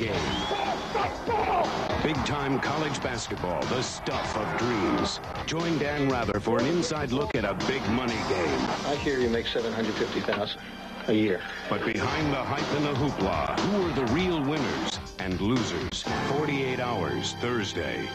game. Big-time college basketball, the stuff of dreams. Join Dan Rather for an inside look at a big money game. I hear you make 750000 a year. But behind the hype and the hoopla, who are the real winners and losers? 48 hours Thursday.